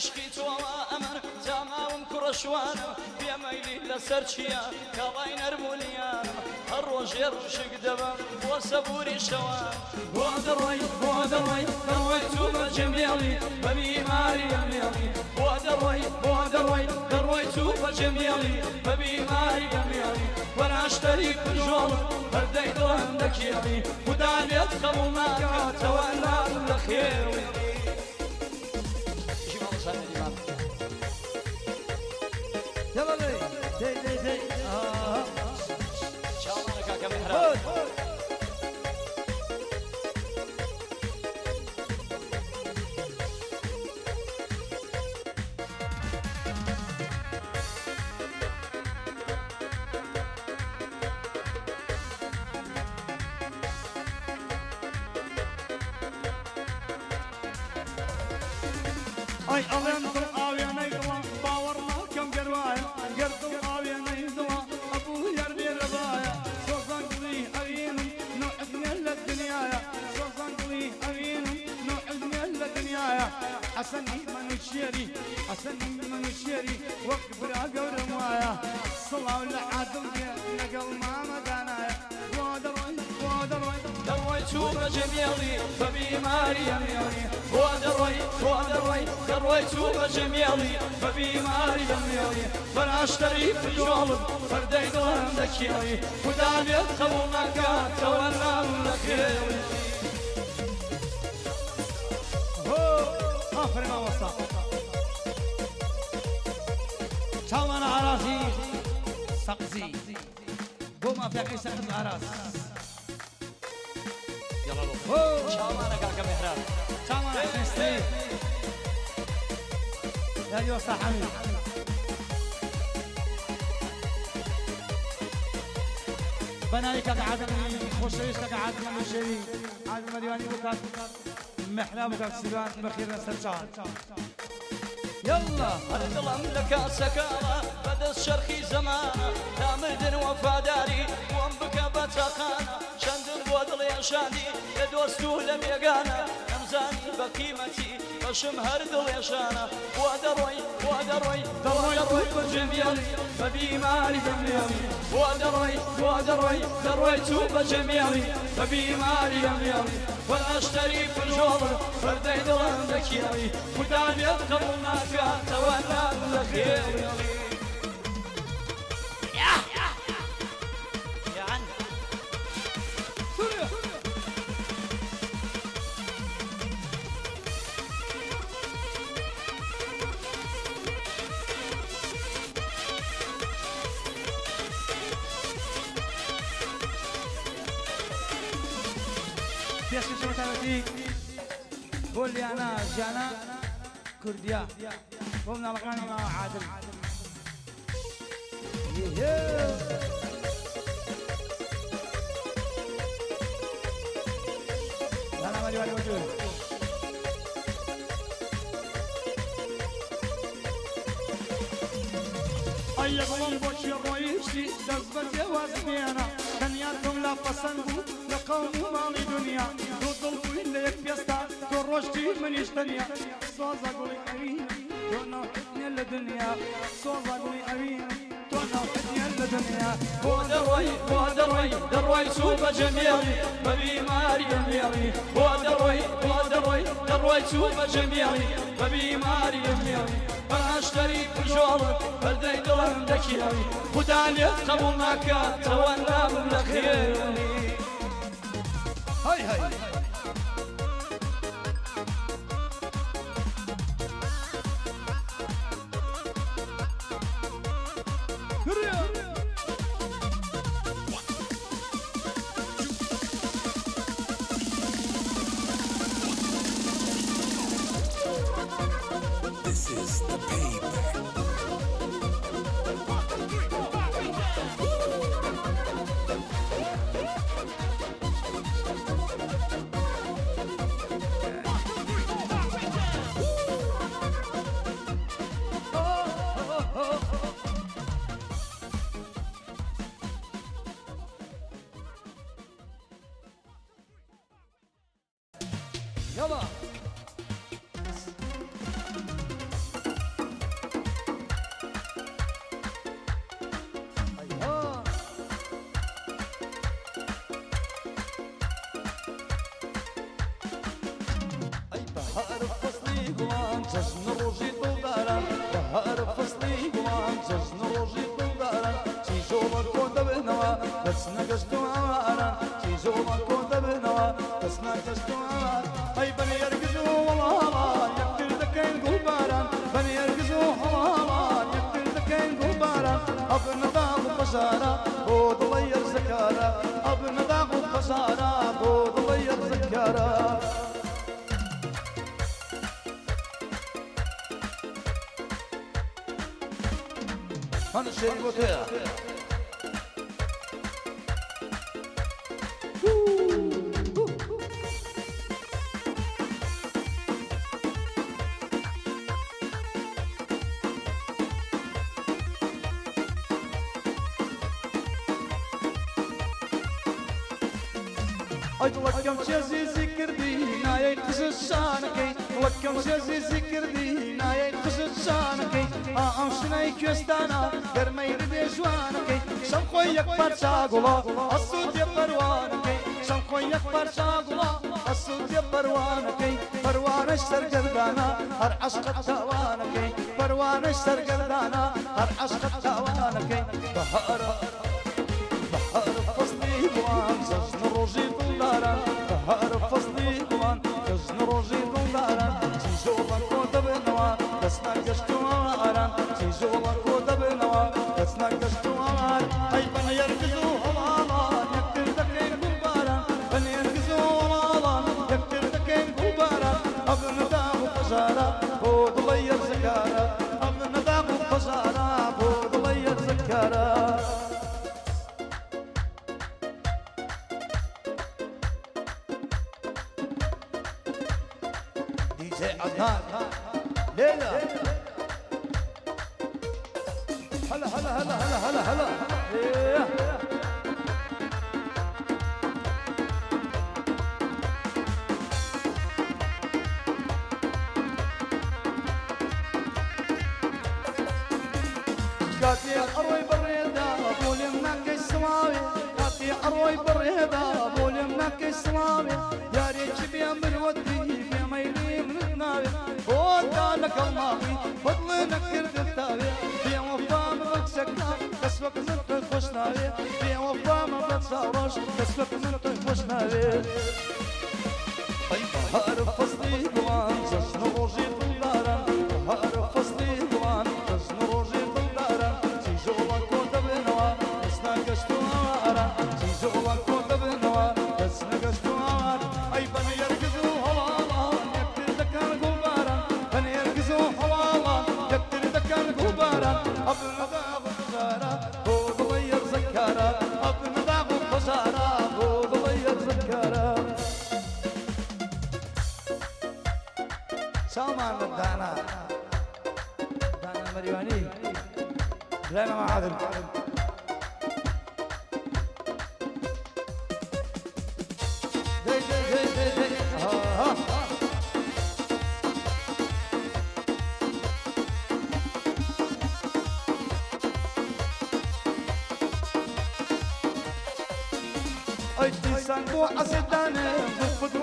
فإشكي توا أمن تمام كرشوانم في ميلي لسرشيا كضاي نرمونيانم الروج يرشق دبم وسبوري شوان بودروي بودروي درويتو بجميلي ببي ماري يميلي بودروي بودروي درويتو بجميلي ببي ماري يميلي وأنا اشتري بجول بردي دلهم دكيلي وداني ادخل معك تولى درويتو بجميلي فبي ماري يميلي ودروي ودروي درويتو بجميلي فبي ماري يميلي فانا أشتري في الجول فردي دلهم دكيلي مكان تولى الخير هو آخر ما وصل. تاوان عراسي سقزي. قوم أفيقي سقز عراس يلا. لو هو شامانا كاكا مهران تاوان حسني يا دي وصل حميد بنايك قاعد خوش ريش قاعد من الشيء عاد مديواني بكات محلا بكات سيبان بخير يلا الظلم لك سكارة بدا الشرخي زمانة تامدن وفاداري وانبك بتخانة شادي يدوستو لم يقانا امزاني بقيمتي بشم هردل يا شانا ودروي ودروي دروي بجميلي فبي مالي جميلي ودروي ودروي درويتو بجميلي فبي مالي جميلي ولا اشتري في الجول فردي دلهم ذكيري وداني ادخل معك تولى الخير يعني جانا كرديا. قمنا لقاني مع عادل. أنا مالي والي وجود اي غلام بوشي رويشتي دزبت جواز بينا دنياتكم لا پسند لقوم مالي دنيا دو دل كل يك بيستا تو روشتي من يشتنيا. سوزا قولي اوين تو نوحدني الدنيا سوزا قولي اوين تو نوحدني الدنيا ودروي ودروي دروي سوب جميلي ببي ماري يميلي ودروي ودروي دروي سوب جميلي ببي ماري يميلي فانا اشتري في الجول فردي دلهم دكيلي وداني قبل معك تولى من الخير هاي هاي This قوان جزن روجي طلدارا بهار فصلي قوان جزن روجي قلبارا أبن ضاغ بشارة بود أبن ضاغ بشارة بود زكارة Hani şey gote. أجل كم شزي ذكر دينا يقص الشانكي لكم شزي ذكر دينا يقص الشانكي أمشني كيستانا قرمي ردي جوانكي شمخو يكبر شاقلا الصوت يبروانكي شمخو يكبر شاقلا الصوت يبروانكي بروانش سرقردانا هر عشق التوانكي بروانش سرقردانا هر عشق التوانكي بهارة بهار بوان جزن روجي دولارا بهار فصلي بوان جزن روجي دولارا تيجولا كودا بنوا بسنا قشتو عمارا تيجولا كودا بنوا بسنا قشتو عمار Só que eu não tô emocionado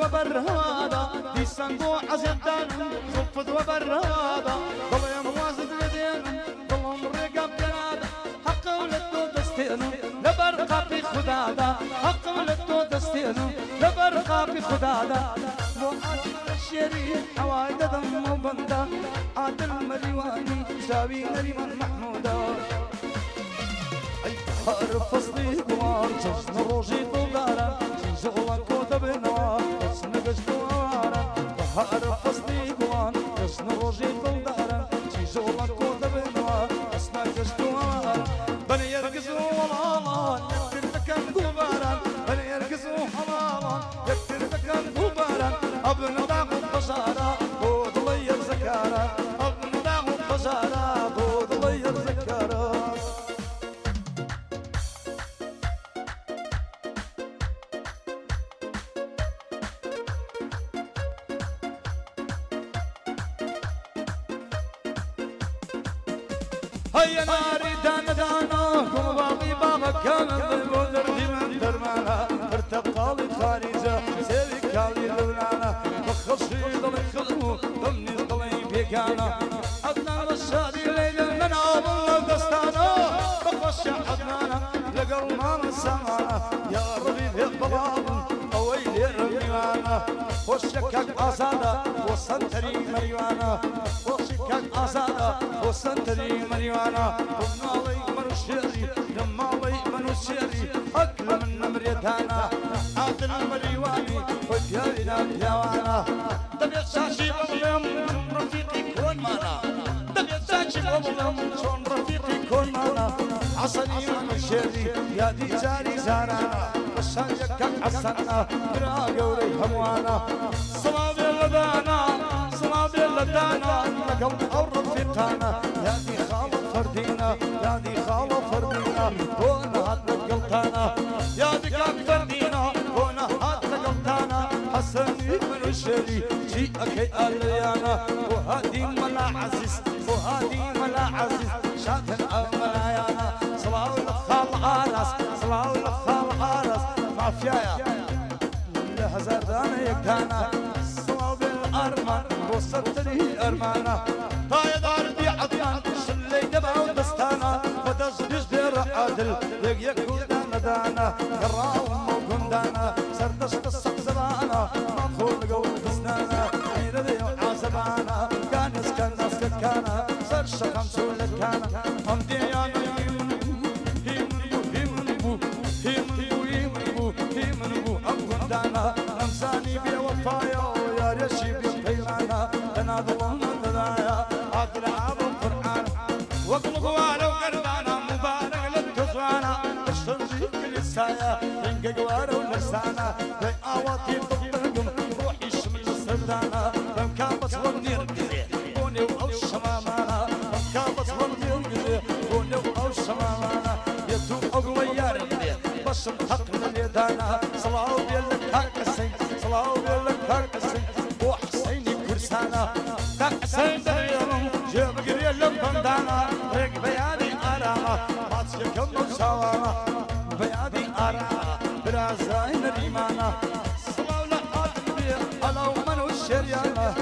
ضفد وبرهادا دي سانقو عزدان ضفد وبرهادا ضل يا موازد يدين ضلهم رقاب جنادا حق ولدو دستينو لبرقا في خدادا. حق ولدو دستينو لبرقا في خدادا. الشريف حوايد ذم وبندا. عادل مريواني ساوي نريمان محمودا. فصلي دوار جشن روجي دلدارا شغلك بهار فصلي دوار جشن روجي دلدارا هيا ناري دانا دانا كل باقي بابا كان البودر دي من درمانا. ارتقى لي خارجة سيري كالي لولانا بخشي ضلي خدمو ضمني ضلي بيقانا. أدنى رشادي ليل من عمل دستانا. بخشي حدنانا لقل ما نسانا يا ربي في الضباب ويلي رميوانا وشكك أصادا وسنتري مريوانا وسنتري مريوانا ومالي من الشيري لمالي من الشيري أكل من مريتانا عادل مريواني وجارنا بيوانا. دبي ساشي بملم رفيقي كون مانا. دبي ساشي بملم شون رفيقي كون مانا. عصني من الشيري يا دي جاري زارانا. وشايك عصنا براقي ولي هموانا. صلابي صلابي لدانا لقل أو رفيقانا يا دي خالة فردينا يا دي خالة فردينا. وأنا هاد قلتانا يا دي كاك فردينا وأنا هاد قلتانا حسني من الشري جيئك أليانا. وهادي ملا عزيز وهادي ملا عزيز. شاتن أملايانا صلاة الخال عرس صلاة الخال عرس مافيايا. يكانا صواب الأرمان وصلتني أرمانا. طايد أرضي عطيان شلي دبا ودستانا. ودز بير عادل يك يكون دانا دانا كراهم وكن دانا سردشت الصق زبانا. مدخول قول بسنانا مير ذي عازبانا كان يسكن ناس كانا سر شقم سولت كانا السايا ينقق وانا ولسانا. في اواتي تطلقم روحي شمل السردانا فمكابس ونير بوني أو شمامانا. فمكابس ونير بوني أو شمامانا. يتوب اقوى يا ربي بس محقنا اليدانا صلاة بيلك هرقسي صلاة بيلك هرقسي وحسيني كرسانا. تاك حسين دريم جيب قرية لبندانا. ريق بيادي آراما. باتس يكم سوانا بيادي آراما برازاين ريمانا صلاة لعادل بيه ألو منو الشريانا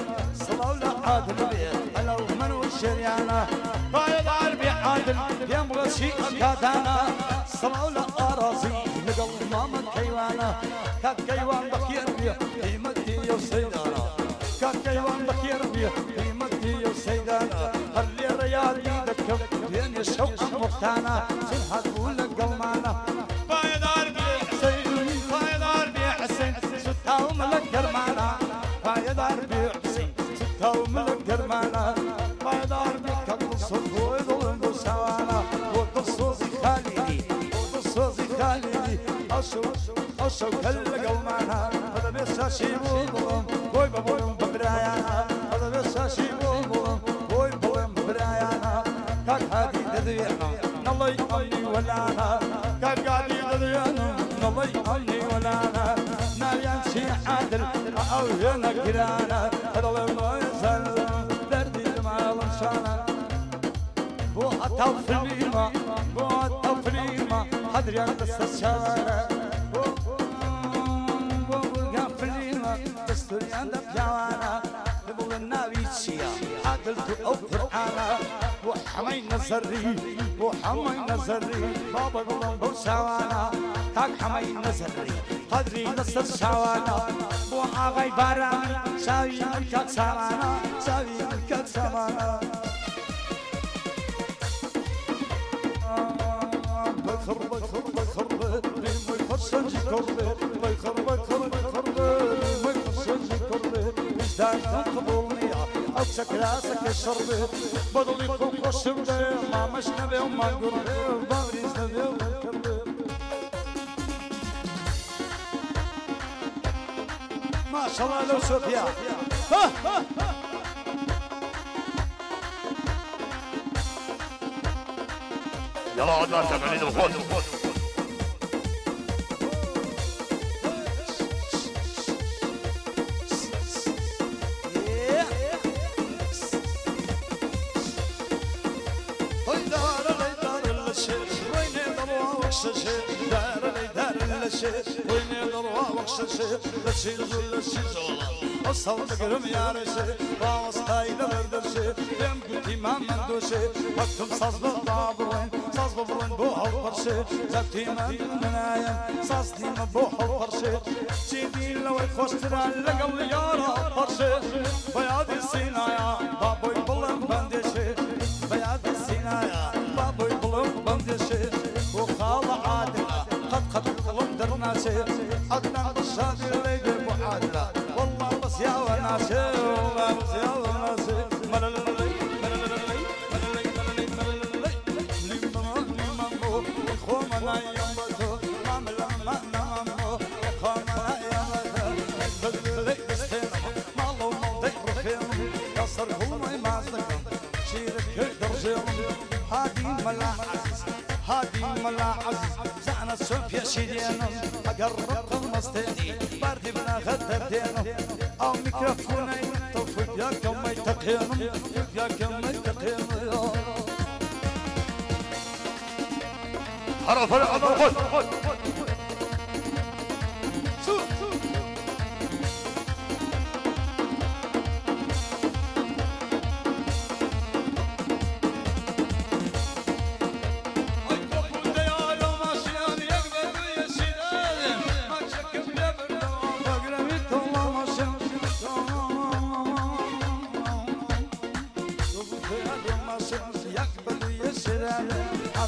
صلاة لعادل بيه ألو منو الشريانا طايد عربي عادل يمغى شيء أكادانا صلاة لأراضي لقل ماما كيوانا كان كيوان بخير بيه قيمتي يا سيدانا كان كيوان بخير بيه قيمتي يا سيدانا خلي ريال يدكم بين الشوق مختانا سنحت ولك أشو أشو كل قلمانا هذا بس شيبوهم بوي ببوم ببرايانا هذا بس شيبوهم بوي ببوم ببرايانا كاك هادي تدوينا نالله يقلي ولانا كاك هادي تدوينا نالله يقلي ولانا ناليان شي عادل أو هنا كرانا هذا ما يزال دردي مع الانشانا بو حتى فيلما بو حتى فيلما حدري عن الشارع بو عدلت أو قرآنا وحمي نزري وحمي نزري بابا بلون بوسوانا كاك حمي نزري قدري نصر شوانا آغاي باران شاوي ملكات سوانا شاوي ملكات سوانا بخر بخر بخر. لما يخرج كربي يخرب يخرب يخرب لما يخرج كربي ازداد قبولني أبسك راسك الشربي بدل يكون قشم ما مش نبي وما نبي وما كربي ما شاء الله لو سوفيا ها ها يلا عدنا تمرين الخوت ضروا وقش الشيش الشيش الشيش الصوت قرم يا رشي باوس تايد الدرشي يم قلتي ما من دوشي وقتم صاص بالطابرين صاص ببرين بوح القرشي زبتي من منايم صاص دي مبوح القرشي سيدي لو يخوش ترى لقل يارا قرشي بياضي الصنايا بابوي بلن بندشي بياض السنايا بابوي بلوم بندشي وخال عادلة قد قد قلم درناسي عدنا بالشادي اللي عادلة والله بس يا وناسي والله بس يا وناسي. زكم شيرك درجهم. هادي ملا عزيز زعنا السوف يا سيدينا أقرب مستدي باردي بنا غدر دينا أو ميكروفوني توفيق يا كم يتقيم يا كم يتقيم حرف العمر خذ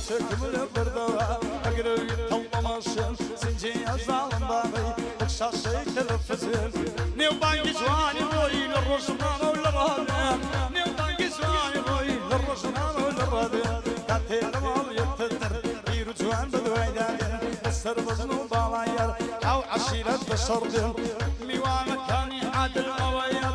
تكمل بردوا اقرب يطلمشن سنجي ظالم باغي وشاشي تلفزيون نيو بانكي جواني روي للرجمان وللرهبان نيو بانكي جواني روي للرجمان وللرهبان كاتي المال يتدر يرو جوان بدويدان السر بزنو بالاير أو عشيرة بشر ميوان كاني عادل مويات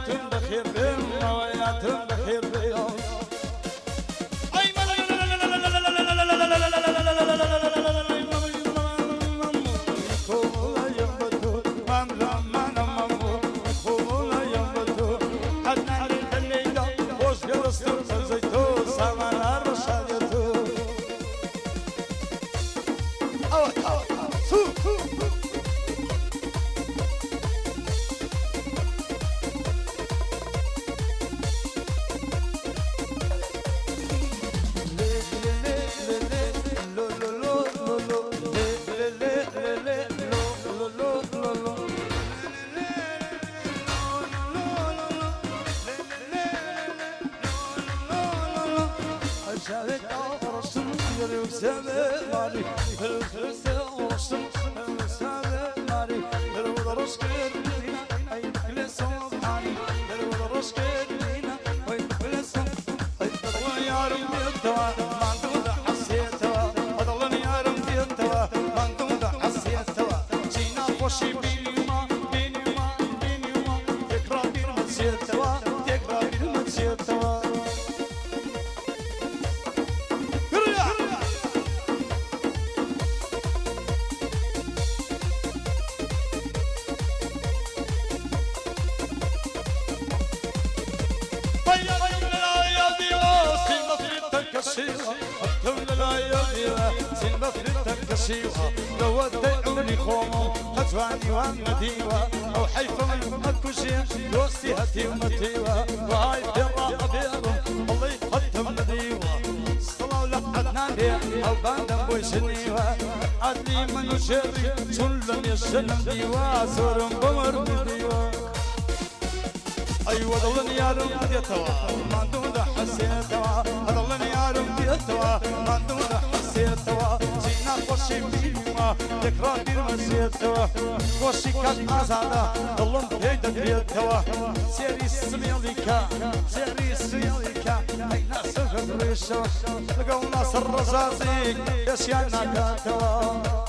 she be عدلي من شري سلم يسلم ديوة سورم بمر بديوة أيوه ضلني يا رب ديتوا. ما دون حسيتوا. ضلني يا رب ديتوا. ما دون حسيتوا. جينا خوشي بيما ذكرى المسيتوا وشيكات أزادا ظلم بيد بيتوا سيري السميليكا سيري السميليكا أي ناس الريشة لقوا ناس الرزازيك يا سيانا كاتوا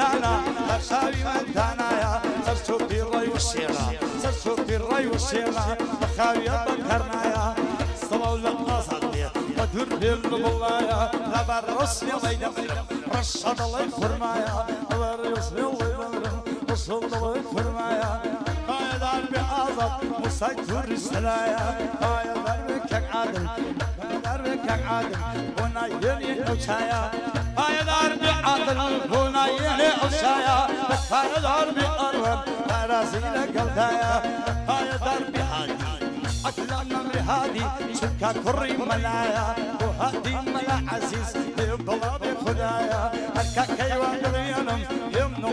دار بيتانا أرشاوي مدانا يا سرسوتي الري والشيرة سرسوتي الري والشيرة بخاوي ذكرنا يا صلوا للقصد ودر بالبلايا لبر رسمي الله يدمر رشد الله يفرمايا لبر رسمي الله يدمر رشد الله يفرمايا دار بأعظم مسيطر السلايا. هاي دار بكك عادل دار بكك عادل هنا يلي أوشايا هاي دار بعادل هنا يلي أوشايا هاي دار بأروم راسيل قلبايا هاي دار بهادي أكلم نمر هادي شكا كري ملايا. وهادي ملا عزيز يبلا بخدايا. هكا كيوان بليانم يمنو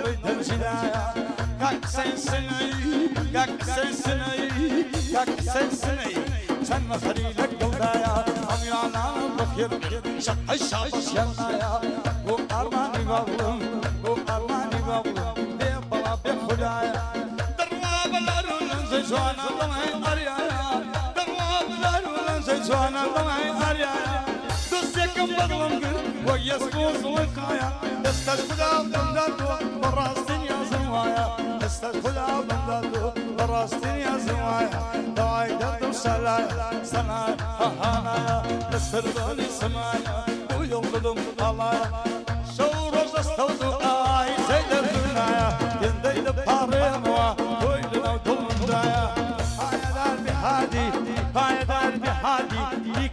الأرون زيزوانا ضمعي أريايا دوسيكم بضلم قل ويسكوز وقايا براستين يا زوايا يستشفى بنداتو براستين يا زوايا دواي دردو سلايا سنايا ههانايا نسردوني سمايا ويوم الله شو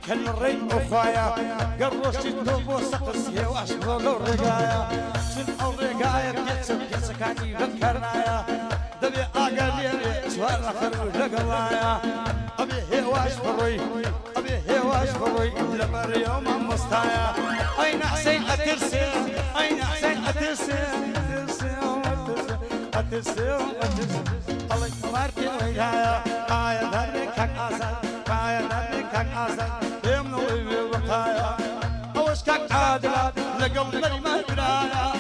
ليك الري وفايا قروش الدوب وسقس يا واشرو الرقايا من الرقايا بيتسب يسكاني ذكرنايا دبي أقل يلي شوار خرو لقلايا أبي هواش فروي أبي هواش فروي لما اليوم مستايا. أين حسين اترسل أين حسين اترسل اترسل اترسل اترسل الله يمارتي ويايا. هاي دربي كان اسد هاي دربي كان اسد عادلة لقلبي ما برايا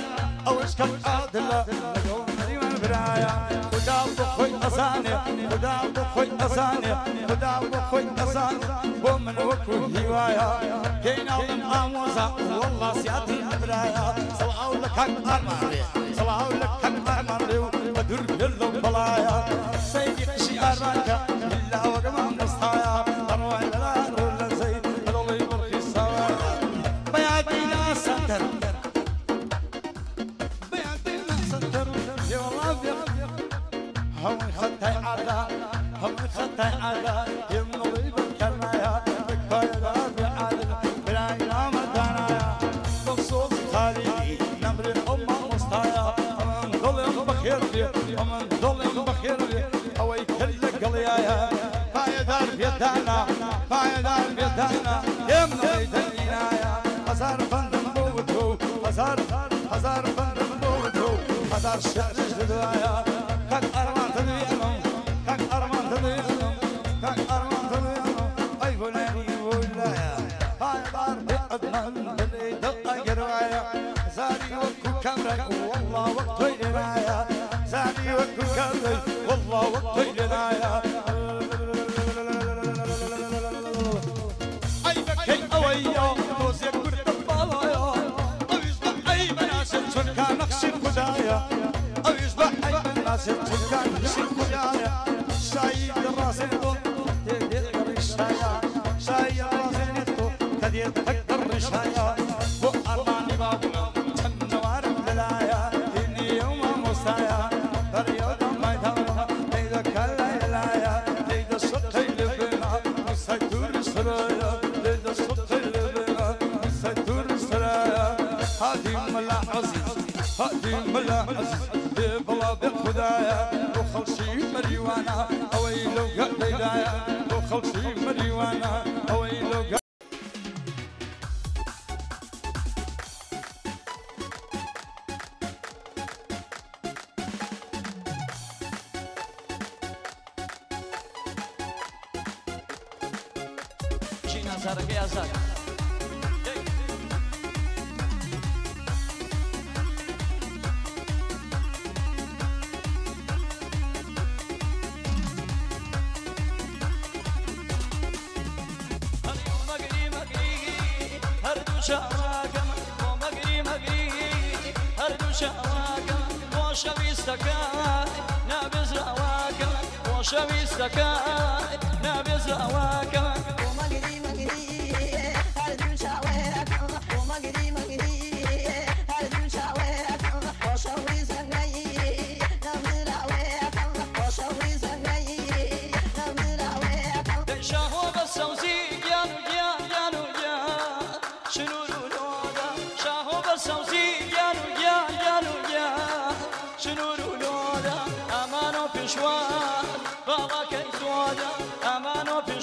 اوش كان عادلة لقلبي ما برايا خدا بخوي أزاني خدا بخوي أزاني خدا بخوي أزاني ومن وكو هوايا كينا من آموزا والله سياتي برايا صلعوا لك حق أرماني صلعوا لك أرماني ودر بلو بلايا. سيدي قشي أراك إلا وقما مستايا. هم خطي على هم خطي على يمنو يبكرنايا بكفاية رافع عادل بلا إنام دانايا بصوص خالي نمر أمة مستايا أمن ظلم بخير لي أمن ظلم بخير لي. أوي كل قليايا. فاية دار بيتانا فاية دار بيتانا يمنو يدنينايا هزار فندم بوتو هزار هزار فندم بوتو. هزار شعر جدوايا كامرك والله وقتي لنايا زاري وكو كامرك والله وقتي لنايا أي بكي أويا موزي كرت البالايا أو يصبح أي مناسب شن كان نقش الكدايا أو يصبح أي مناسب شن كان نقش الكدايا شايد الراسيتو تقدر الشايا شايد الراسيتو كدير تقدر الشايا هادي ملا عزيز بلا بخدايا وخلصي مريوانا أويلو قليلايا وخلصي مريوانا أويلو قليلايا شواكم ومقري مقري هردو استكاي نابز رواكم وشوي استكاي نابز رواكم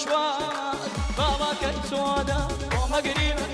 مشوار بابا كتودا ما قريبك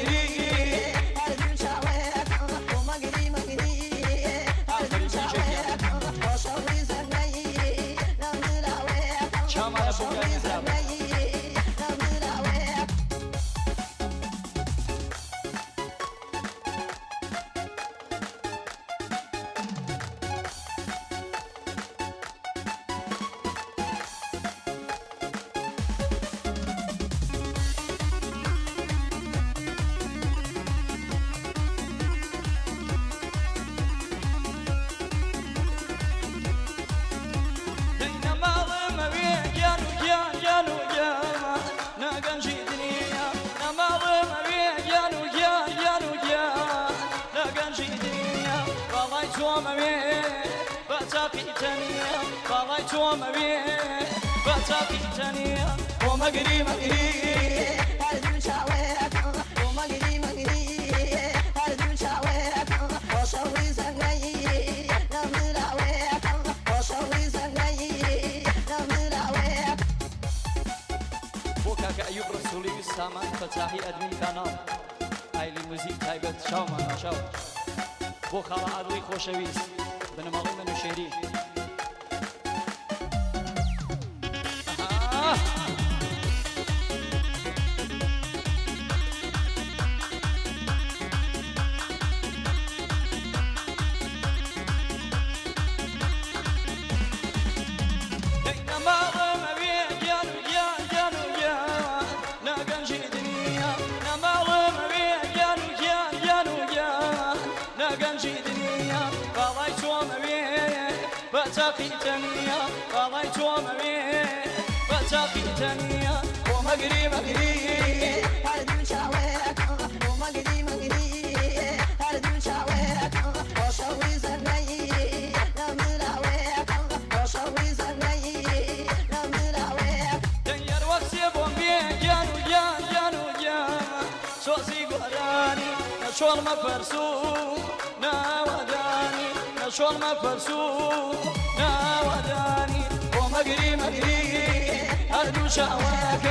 والله توم بيه بتاقي تنيا ومقري مقري هردون شاويك ومقدي مقدي هردون شاويك وشوي زغني نمر عويك وشوي زغني نمر عويك کاکە ئەیوب ڕسوولی سامان فەتاحی ئەدمین کاناڵ ئایلی موزیک تایبەت چاومانە چاو بۆ خاڵە ئادڵی خۆشەویست بنەماڵی من و شێری بيه بتاقي تنيا والله توم بيه بتاقي تنيا ومقري مقري هردون شاويك ومقدي مقدي هردون شاويك وشوي زغني نمر عويك وشوي زغني نمر عويك دنيا وقتي بومبي جانو جان جانو جان سوسي قراني نشول ما فرسو نشول ما فرسو. ناوداني ومقري مقري أردو شاواك